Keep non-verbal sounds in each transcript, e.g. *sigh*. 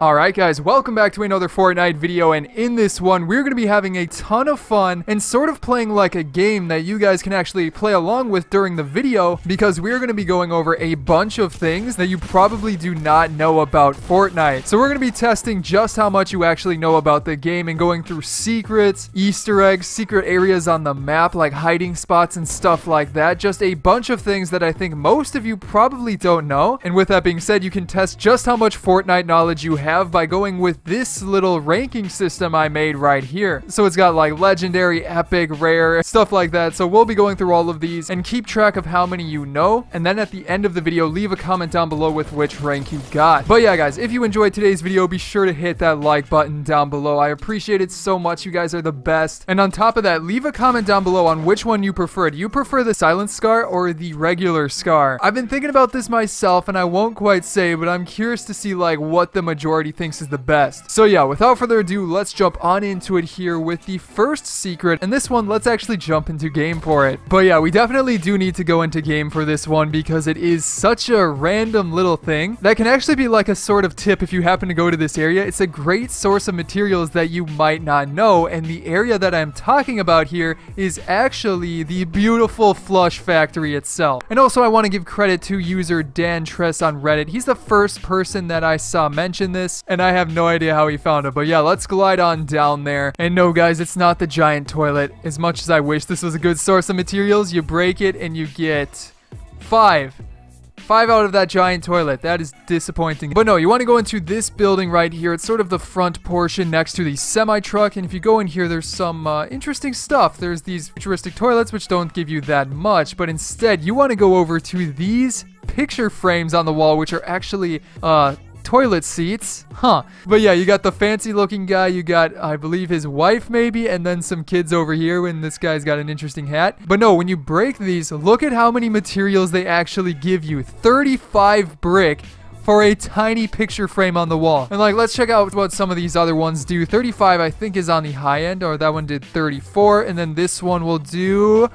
Alright guys, welcome back to another Fortnite video and in this one we're going to be having a ton of fun and sort of playing like a game that you guys can actually play along with during the video because we're going to be going over a bunch of things that you probably do not know about Fortnite. So we're going to be testing just how much you actually know about the game and going through secrets, easter eggs, secret areas on the map like hiding spots and stuff like that. Just a bunch of things that I think most of you probably don't know. And with that being said, you can test just how much Fortnite knowledge you have have by going with this little ranking system I made right here. So it's got like legendary, epic, rare, stuff like that. So we'll be going through all of these and keep track of how many you know. And then at the end of the video, leave a comment down below with which rank you got. But yeah, guys, if you enjoyed today's video, be sure to hit that like button down below. I appreciate it so much. You guys are the best. And on top of that, leave a comment down below on which one you prefer. Do you prefer the silent scar or the regular scar? I've been thinking about this myself and I won't quite say, but I'm curious to see like what the majority majority thinks is the best. So yeah, without further ado, let's jump on into it here with the first secret. And this one, let's actually jump into game for it. But yeah, we definitely do need to go into game for this one because it is such a random little thing that can actually be like a sort of tip if you happen to go to this area. It's a great source of materials that you might not know. And the area that I'm talking about here is actually the beautiful Flush Factory itself. And also I want to give credit to user Dan Tress on Reddit. He's the first person that I saw mention this this, and I have no idea how he found it. But yeah, let's glide on down there. And no, guys, it's not the giant toilet. As much as I wish this was a good source of materials, you break it and you get five. Five out of that giant toilet. That is disappointing. But no, you want to go into this building right here. It's sort of the front portion next to the semi-truck. And if you go in here, there's some uh, interesting stuff. There's these futuristic toilets, which don't give you that much. But instead, you want to go over to these picture frames on the wall, which are actually uh, toilet seats. Huh. But yeah, you got the fancy looking guy. You got, I believe, his wife maybe, and then some kids over here when this guy's got an interesting hat. But no, when you break these, look at how many materials they actually give you. 35 brick for a tiny picture frame on the wall. And like, let's check out what some of these other ones do. 35, I think, is on the high end, or that one did 34. And then this one will do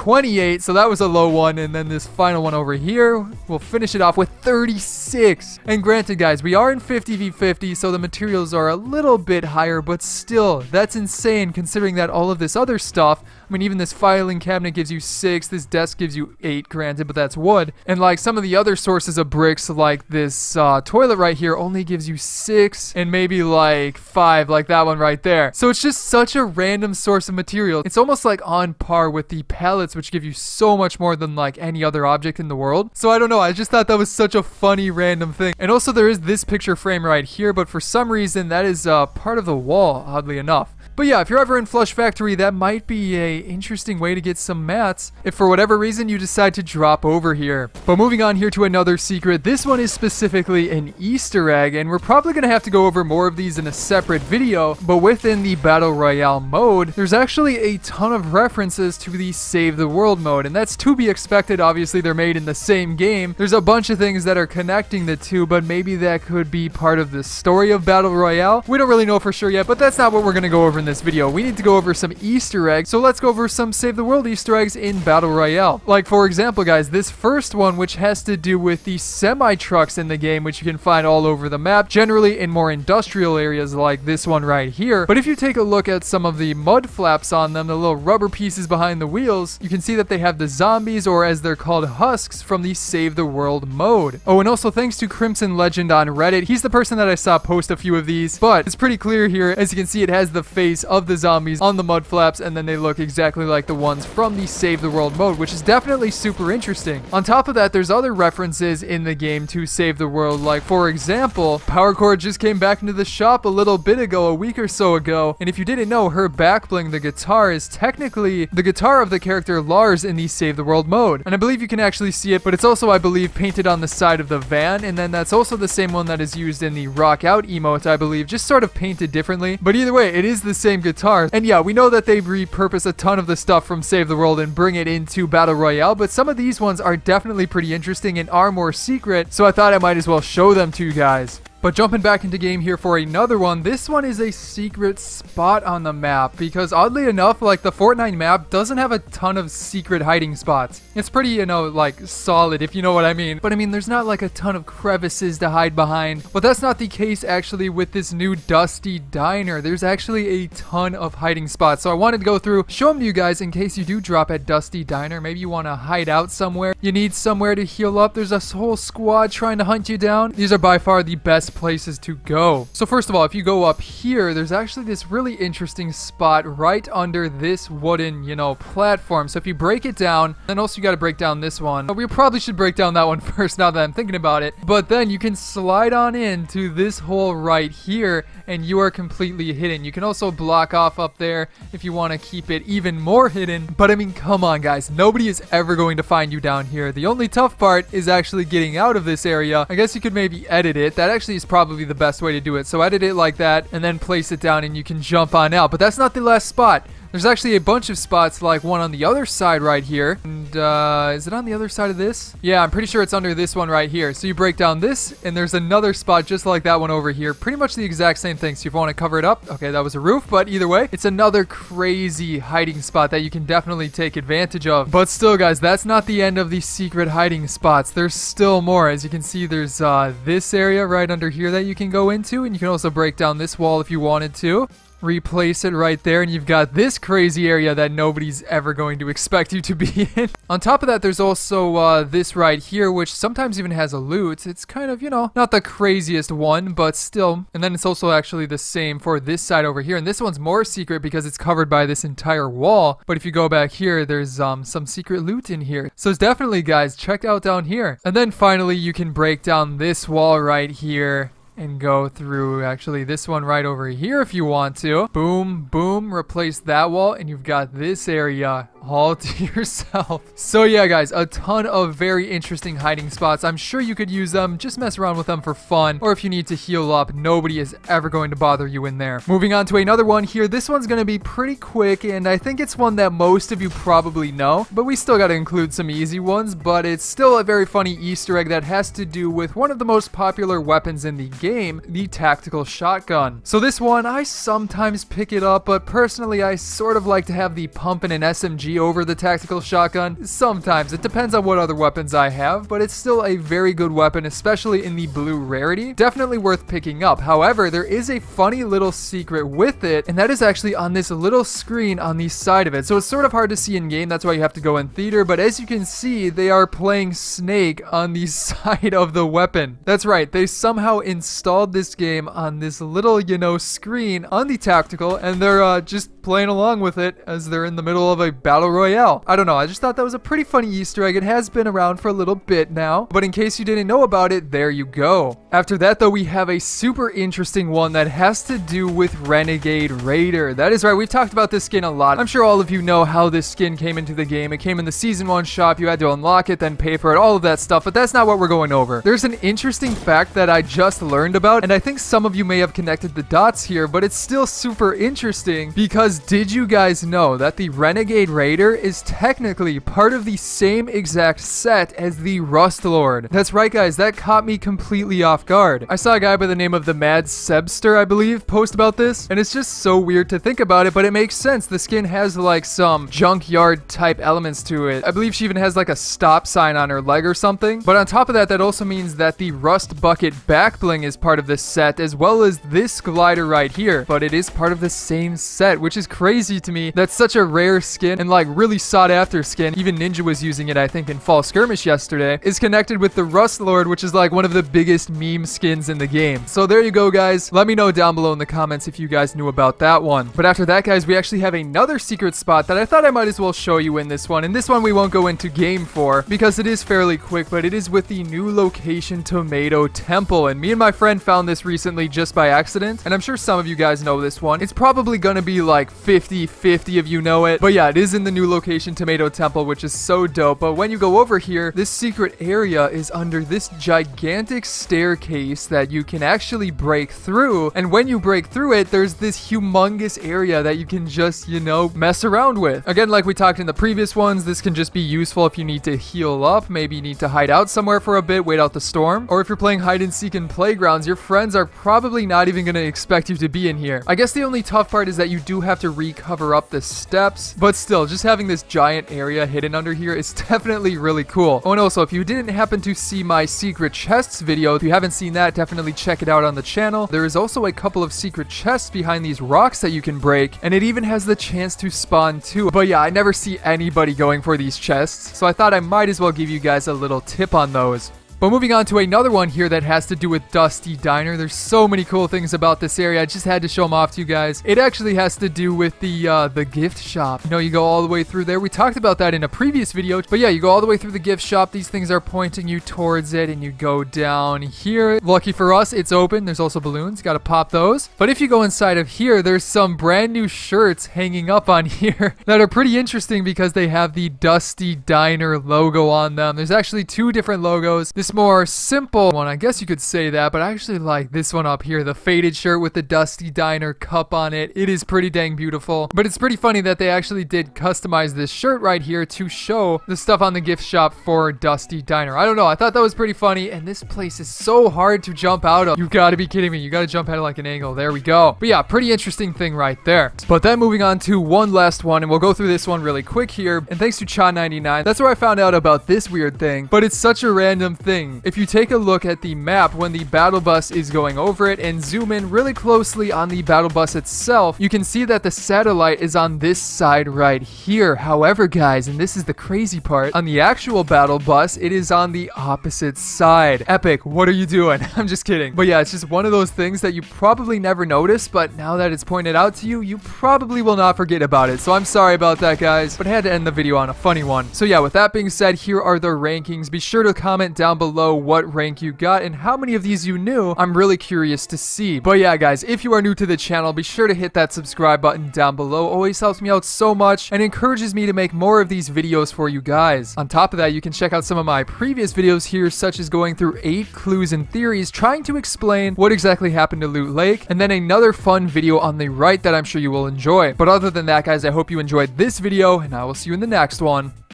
28, so that was a low one. And then this final one over here, we'll finish it off with 36. And granted, guys, we are in 50v50, so the materials are a little bit higher, but still, that's insane considering that all of this other stuff I mean, even this filing cabinet gives you six. This desk gives you eight, granted, but that's wood. And like some of the other sources of bricks, like this uh, toilet right here, only gives you six and maybe like five, like that one right there. So it's just such a random source of material. It's almost like on par with the pallets, which give you so much more than like any other object in the world. So I don't know. I just thought that was such a funny random thing. And also there is this picture frame right here, but for some reason that is uh, part of the wall, oddly enough. But yeah, if you're ever in Flush Factory, that might be a interesting way to get some mats if for whatever reason you decide to drop over here. But moving on here to another secret, this one is specifically an Easter egg, and we're probably going to have to go over more of these in a separate video, but within the Battle Royale mode, there's actually a ton of references to the Save the World mode, and that's to be expected. Obviously, they're made in the same game. There's a bunch of things that are connecting the two, but maybe that could be part of the story of Battle Royale. We don't really know for sure yet, but that's not what we're going to go over in this video. We need to go over some Easter eggs, so let's go over some Save the World Easter eggs in Battle Royale. Like, for example, guys, this first one, which has to do with the semi-trucks in the game, which you can find all over the map, generally in more industrial areas like this one right here. But if you take a look at some of the mud flaps on them, the little rubber pieces behind the wheels, you can see that they have the zombies, or as they're called, husks, from the Save the World mode. Oh, and also thanks to Crimson Legend on Reddit, he's the person that I saw post a few of these, but it's pretty clear here. As you can see, it has the face of the zombies on the mud flaps and then they look exactly like the ones from the Save the World mode, which is definitely super interesting. On top of that, there's other references in the game to Save the World, like for example, Power Chord just came back into the shop a little bit ago, a week or so ago, and if you didn't know, her back bling, the guitar, is technically the guitar of the character Lars in the Save the World mode. And I believe you can actually see it, but it's also, I believe, painted on the side of the van, and then that's also the same one that is used in the Rock Out emote, I believe, just sort of painted differently. But either way, it is the same guitar. And yeah, we know that they repurpose a ton of the stuff from Save the World and bring it into Battle Royale, but some of these ones are definitely pretty interesting and are more secret, so I thought I might as well show them to you guys. But jumping back into game here for another one, this one is a secret spot on the map because oddly enough, like the Fortnite map doesn't have a ton of secret hiding spots. It's pretty, you know, like solid if you know what I mean. But I mean, there's not like a ton of crevices to hide behind. But that's not the case actually with this new Dusty Diner. There's actually a ton of hiding spots. So I wanted to go through, show them to you guys in case you do drop at Dusty Diner. Maybe you want to hide out somewhere. You need somewhere to heal up. There's a whole squad trying to hunt you down. These are by far the best places to go. So first of all, if you go up here, there's actually this really interesting spot right under this wooden, you know, platform. So if you break it down, then also you got to break down this one. But we probably should break down that one *laughs* first now that I'm thinking about it. But then you can slide on into this hole right here and you are completely hidden. You can also block off up there if you want to keep it even more hidden. But I mean, come on guys, nobody is ever going to find you down here. The only tough part is actually getting out of this area. I guess you could maybe edit it. That actually is probably the best way to do it. So edit it like that and then place it down and you can jump on out. But that's not the last spot. There's actually a bunch of spots like one on the other side right here. And uh, is it on the other side of this? Yeah, I'm pretty sure it's under this one right here. So you break down this and there's another spot just like that one over here. Pretty much the exact same thing. So if you want to cover it up, okay, that was a roof. But either way, it's another crazy hiding spot that you can definitely take advantage of. But still, guys, that's not the end of the secret hiding spots. There's still more. As you can see, there's uh, this area right under here that you can go into. And you can also break down this wall if you wanted to replace it right there and you've got this crazy area that nobody's ever going to expect you to be *laughs* in. On top of that, there's also uh, this right here, which sometimes even has a loot. It's kind of, you know, not the craziest one, but still. And then it's also actually the same for this side over here. And this one's more secret because it's covered by this entire wall. But if you go back here, there's um, some secret loot in here. So it's definitely, guys, check out down here. And then finally, you can break down this wall right here and go through actually this one right over here if you want to. Boom, boom, replace that wall and you've got this area all to *laughs* yourself. So yeah, guys, a ton of very interesting hiding spots. I'm sure you could use them. Just mess around with them for fun. Or if you need to heal up, nobody is ever going to bother you in there. Moving on to another one here. This one's going to be pretty quick, and I think it's one that most of you probably know. But we still got to include some easy ones. But it's still a very funny Easter egg that has to do with one of the most popular weapons in the game, the tactical shotgun. So this one, I sometimes pick it up, but personally, I sort of like to have the pump and an SMG over the tactical shotgun? Sometimes. It depends on what other weapons I have, but it's still a very good weapon, especially in the blue rarity. Definitely worth picking up. However, there is a funny little secret with it, and that is actually on this little screen on the side of it. So it's sort of hard to see in game, that's why you have to go in theater, but as you can see, they are playing Snake on the *laughs* side of the weapon. That's right, they somehow installed this game on this little, you know, screen on the tactical, and they're uh, just playing along with it as they're in the middle of a battle Battle Royale. I don't know, I just thought that was a pretty funny Easter egg. It has been around for a little bit now, but in case you didn't know about it, there you go. After that though, we have a super interesting one that has to do with Renegade Raider. That is right, we've talked about this skin a lot. I'm sure all of you know how this skin came into the game. It came in the Season 1 shop, you had to unlock it, then pay for it, all of that stuff, but that's not what we're going over. There's an interesting fact that I just learned about, and I think some of you may have connected the dots here, but it's still super interesting because did you guys know that the Renegade Raider Raider is technically part of the same exact set as the Rust Lord. That's right guys, that caught me completely off guard. I saw a guy by the name of the Mad Sebster, I believe, post about this, and it's just so weird to think about it, but it makes sense. The skin has like some junkyard type elements to it. I believe she even has like a stop sign on her leg or something. But on top of that, that also means that the Rust Bucket back bling is part of this set, as well as this glider right here. But it is part of the same set, which is crazy to me. That's such a rare skin, and like like really sought after skin, even Ninja was using it I think in Fall Skirmish yesterday, is connected with the Rust Lord, which is like one of the biggest meme skins in the game. So there you go guys. Let me know down below in the comments if you guys knew about that one. But after that guys, we actually have another secret spot that I thought I might as well show you in this one. And this one we won't go into game for because it is fairly quick, but it is with the new location Tomato Temple. And me and my friend found this recently just by accident. And I'm sure some of you guys know this one. It's probably gonna be like 50-50 of you know it. But yeah, it is in the the new location, Tomato Temple, which is so dope. But when you go over here, this secret area is under this gigantic staircase that you can actually break through. And when you break through it, there's this humongous area that you can just, you know, mess around with. Again, like we talked in the previous ones, this can just be useful if you need to heal up. Maybe you need to hide out somewhere for a bit, wait out the storm. Or if you're playing hide and seek in playgrounds, your friends are probably not even going to expect you to be in here. I guess the only tough part is that you do have to recover up the steps, but still, just having this giant area hidden under here is *laughs* definitely really cool. Oh, and also, if you didn't happen to see my secret chests video, if you haven't seen that, definitely check it out on the channel. There is also a couple of secret chests behind these rocks that you can break, and it even has the chance to spawn too. But yeah, I never see anybody going for these chests, so I thought I might as well give you guys a little tip on those. But moving on to another one here that has to do with Dusty Diner. There's so many cool things about this area. I just had to show them off to you guys. It actually has to do with the uh, the gift shop. You know, you go all the way through there. We talked about that in a previous video. But yeah, you go all the way through the gift shop. These things are pointing you towards it and you go down here. Lucky for us, it's open. There's also balloons. Got to pop those. But if you go inside of here, there's some brand new shirts hanging up on *laughs* here that are pretty interesting because they have the Dusty Diner logo on them. There's actually two different logos. This more simple one, I guess you could say that, but I actually like this one up here, the faded shirt with the Dusty Diner cup on it. It is pretty dang beautiful, but it's pretty funny that they actually did customize this shirt right here to show the stuff on the gift shop for Dusty Diner. I don't know, I thought that was pretty funny, and this place is so hard to jump out of. You gotta be kidding me, you gotta jump out of like an angle. There we go. But yeah, pretty interesting thing right there. But then moving on to one last one, and we'll go through this one really quick here, and thanks to Cha99, that's where I found out about this weird thing, but it's such a random thing. If you take a look at the map when the battle bus is going over it and zoom in really closely on the battle bus itself, you can see that the satellite is on this side right here. However, guys, and this is the crazy part, on the actual battle bus, it is on the opposite side. Epic, what are you doing? *laughs* I'm just kidding. But yeah, it's just one of those things that you probably never notice, but now that it's pointed out to you, you probably will not forget about it. So I'm sorry about that, guys, but I had to end the video on a funny one. So yeah, with that being said, here are the rankings. Be sure to comment down below what rank you got and how many of these you knew. I'm really curious to see. But yeah, guys, if you are new to the channel, be sure to hit that subscribe button down below. Always helps me out so much and encourages me to make more of these videos for you guys. On top of that, you can check out some of my previous videos here, such as going through 8 clues and theories, trying to explain what exactly happened to Loot Lake, and then another fun video on the right that I'm sure you will enjoy. But other than that, guys, I hope you enjoyed this video, and I will see you in the next one.